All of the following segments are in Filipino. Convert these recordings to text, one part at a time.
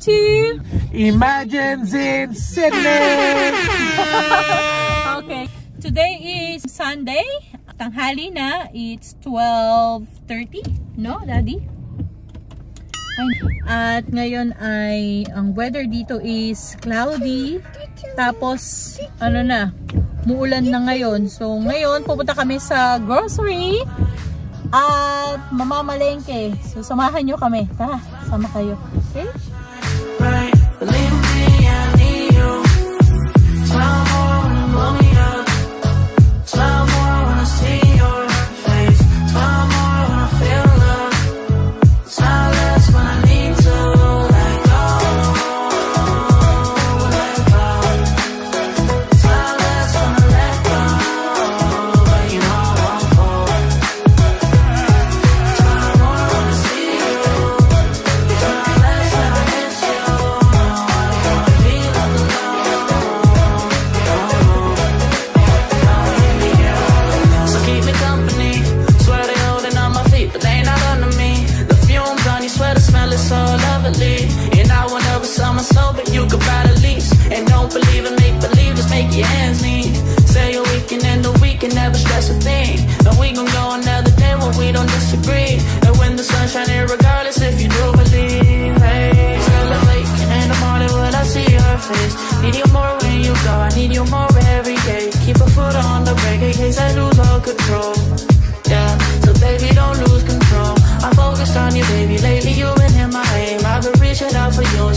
to Imagines in Sydney! okay, today is Sunday. Tanghali na. It's 12.30. No, Daddy? At ngayon ay ang weather dito is cloudy. Tapos, ano na, muulan na ngayon. So, ngayon pupunta kami sa grocery at mamamalengke. So, samahan nyo kami. Tara, sama kayo. Okay?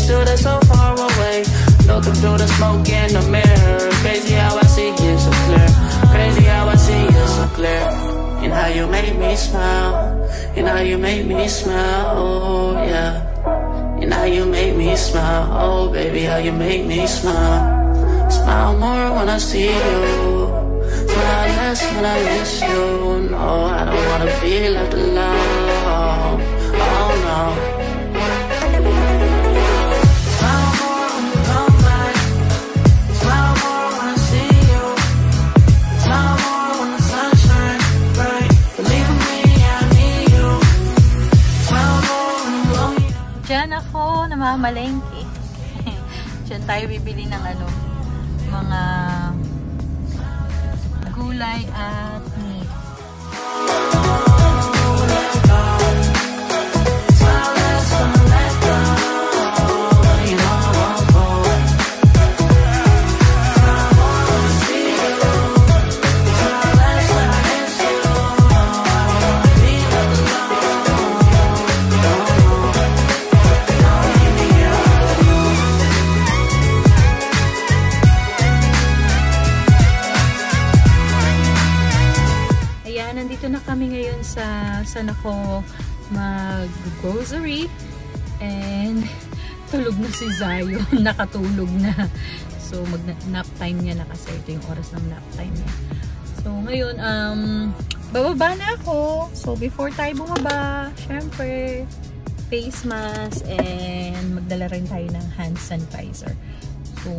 They're so far away. Looking through the smoke in the mirror. Crazy how I see you so clear. Crazy how I see you so clear. And how you make me smile. And how you make me smile. Oh, yeah. And how you make me smile. Oh, baby, how you make me smile. Smile more when I see you. Smile less when I miss you. No, I don't wanna be left alone. Oh no. Namamalengke. Diyan tayo bibili ng ano, mga gulay at ako mag-grocery. And tulog na si Zion. Nakatulog na. So, mag-nap time niya na kasi. Ito yung oras ng nap time niya. So, ngayon, um, bababa na ako. So, before tayo bumaba, syempre, face mask and magdala rin tayo ng hand sanitizer. So,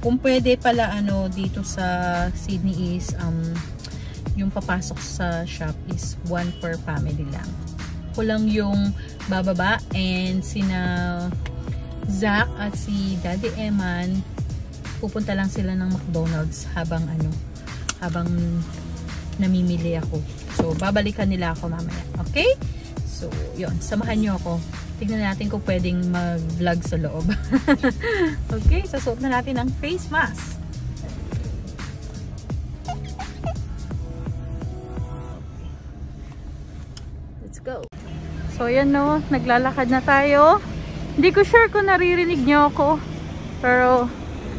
kung pwede pala ano dito sa Sydney is um, yung papasok sa shop is one per family lang. Kulang yung bababa and sina Zach at si Daddy Eman pupunta lang sila ng McDonald's habang ano habang namimili ako. So, babalikan nila ako mamaya. Okay? So, yon Samahan nyo ako. Tignan natin kung pwedeng mag-vlog sa loob. okay? Sasuot na natin ang face mask. So, yan no. Naglalakad na tayo. Hindi ko sure kung naririnig nyo ako. Pero,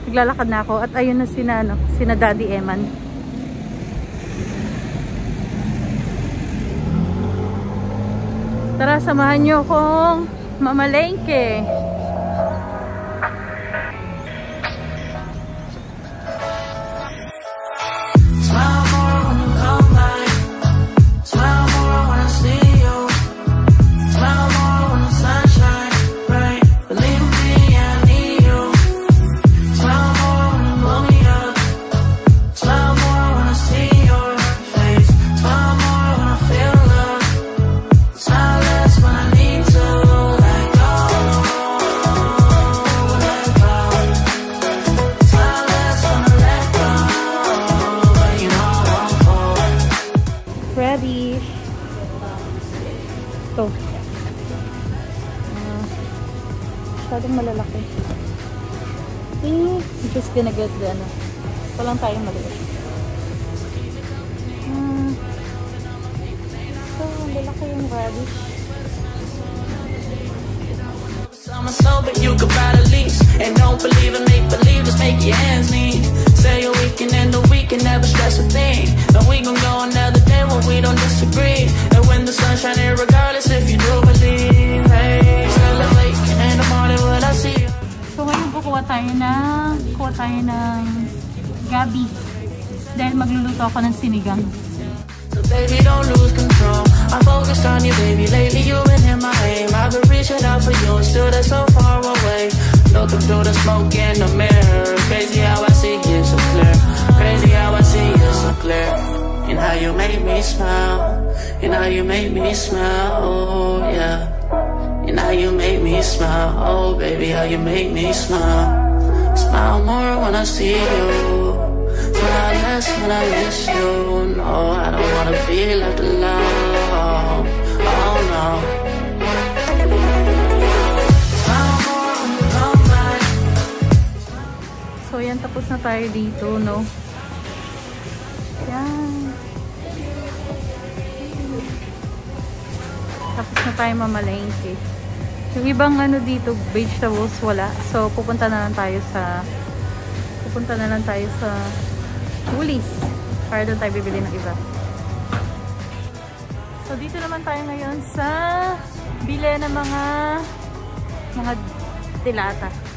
naglalakad na ako. At ayun na sina, no, sina Daddy Eman. Tara, samahan nyo akong mamalengke. Summer slow, but you could ride a lease. And don't believe in make believe, just make your ends meet. Say a weekend and the weekend, never stress a thing. And we gon' go another day when we don't disagree. And when the sun's shining, regardless if you do believe. Hey, celebrate in the morning when I. So tayo ng tayo ng gabi. Dahil magluluto ako ng sinigang. Baby, don't lose control. I'm focused on you, baby. Lately you've been in my aim. I've been reaching out for you and still that's so far away. Looking through the smoke in the mirror. Crazy how I see you so clear. Crazy how I see you so clear. And how you make me smile. And how you make me smile. Oh yeah. And how you make me smile. Oh baby, how you make me smile. Smile more when I see you. Smile less when I miss you. No, I don't wanna be left alone. Oh no. So yan, tapos na tayo dito, no? Yan. Tapos na tayo mamalengke. Yung ibang ano dito, vegetables, wala. So, pupunta na lang tayo sa pupunta na lang tayo sa Woolies. Para doon tayo bibili ng iba. So, dito naman tayo ngayon sa bili ng mga mga dilata.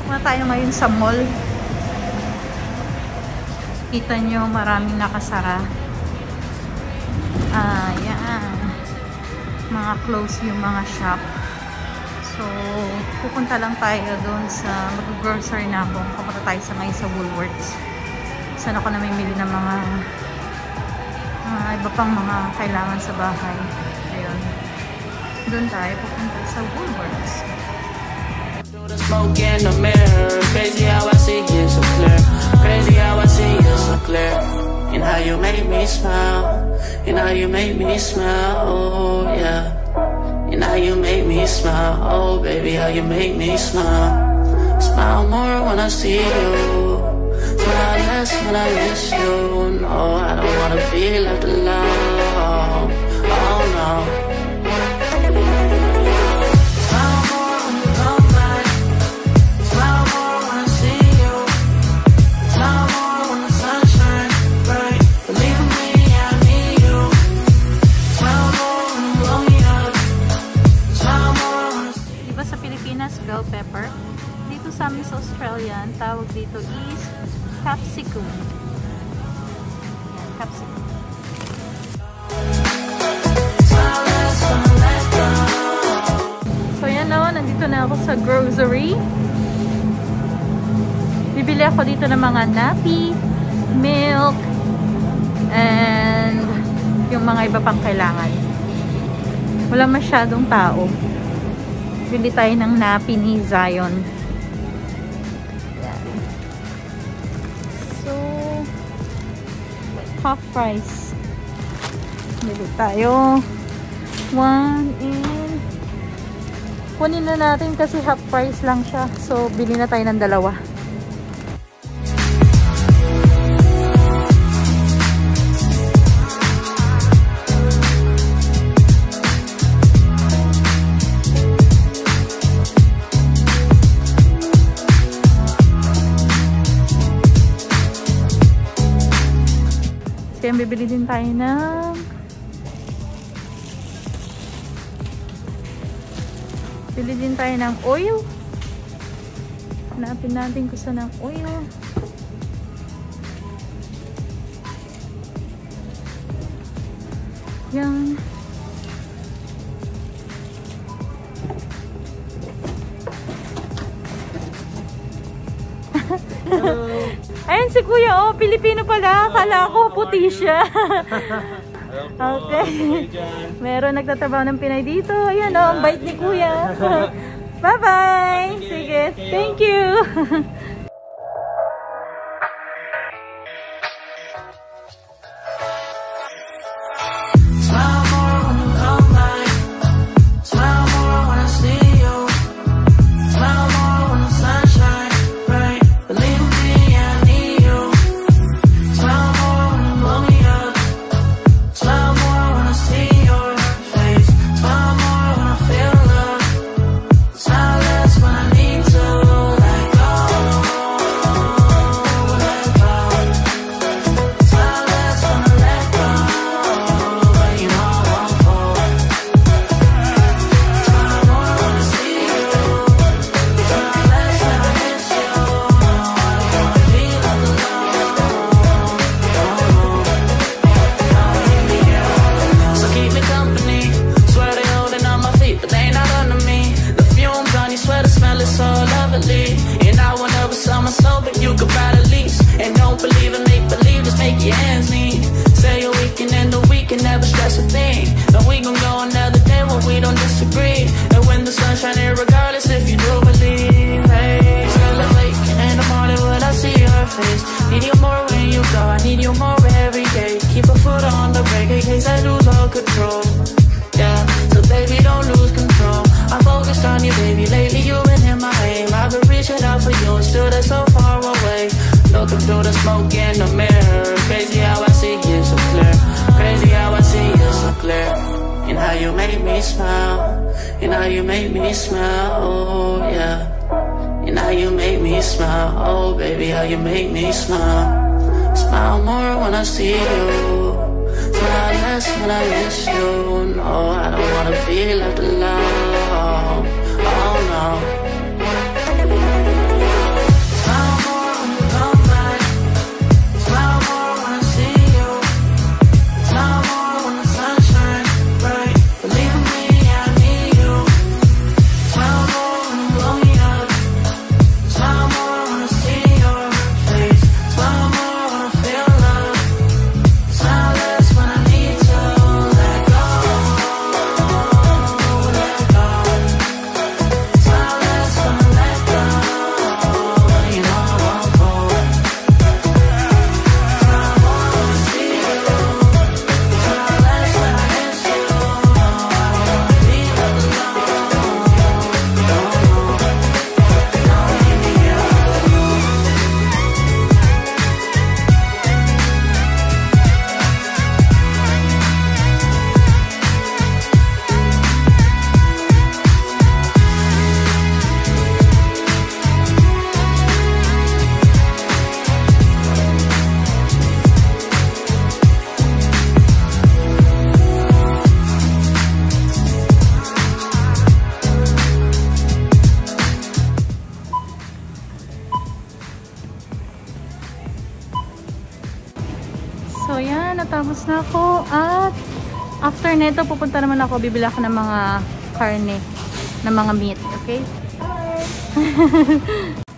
Papasok na tayo ngayon sa mall. Kita nyo, maraming nakasara. Ayan. Mga close yung mga shop. So, pupunta lang tayo doon sa mag-grocery na ako. Pupunta tayo sa ngayon sa Woolworths. Saan ako namimili ng mga mga iba pang mga kailangan sa bahay. Ayun. Doon tayo pupunta sa Woolworths. Smoke in the mirror, crazy how I see you so clear. Crazy how I see you so clear. And how you make me smile, and how you make me smile, oh yeah. And how you make me smile. Oh, baby, how you make me smile. Smile more when I see you. Smile less when I miss you. No, I don't wanna be left alone. Oh no. Pepper? Dito sa amin sa Australia, ang tawag dito is capsicum. Yan, capsicum. So yan na, nandito na ako sa grocery. Bibili ako dito ng mga nappy, milk, and yung mga iba pang kailangan. Wala masyadong tao. Bili tayo ng nappy ni Zion. Yan. So, half price. Bili tayo. One and kunin na natin kasi half price lang siya. So, bili na tayo ng dalawa. Yan, bibili din tayo ng Bili din tayo ng oil. Hanapin natin kung saan ang oil. Yan. Si Kuya, oh, Pilipino pala. Kala ko puti siya. okay. Meron nagtatrabaho ng Pinay dito. Ayan oh, ang bait ni Kuya. Bye-bye. Sige, thank you. Control. Yeah, so baby, don't lose control. I'm focused on you, baby. Lately, you've been in my aim. I've been reaching out for you, and still they're so far away. Looking through the smoke in the mirror. Crazy how I see you so clear. Crazy how I see you so clear. And how you make me smile. And how you make me smile. Oh, yeah. And how you make me smile. Oh, baby, how you make me smile. Smile more when I see you. Less when I miss you. No, I don't wanna be left alone. Oh no. Nakatapos na ako. At after neto, pupunta naman ako. Bibili ako ng mga karne. Ng mga meat. Okay? Smile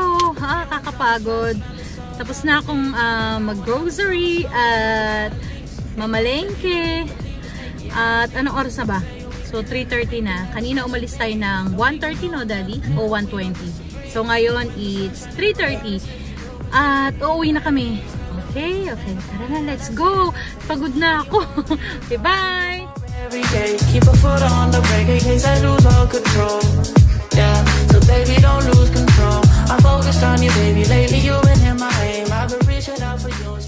Hello! Ah, kakapagod. Tapos na akong ah, mag-grocery at mamalengke. At anong oras na ba? So, 3.30 na. Kanina umalis tayo ng 1.30 no, Daddy? O 1.20. So, ngayon it's 3.30. At uuwi na kami. Okay, okay. Tara na, let's go! Pagod na ako. okay, bye! Keep a foot on the brake in case I lose all control. I focused on you, baby. Lately, you've been in my aim. I've been reaching out for you.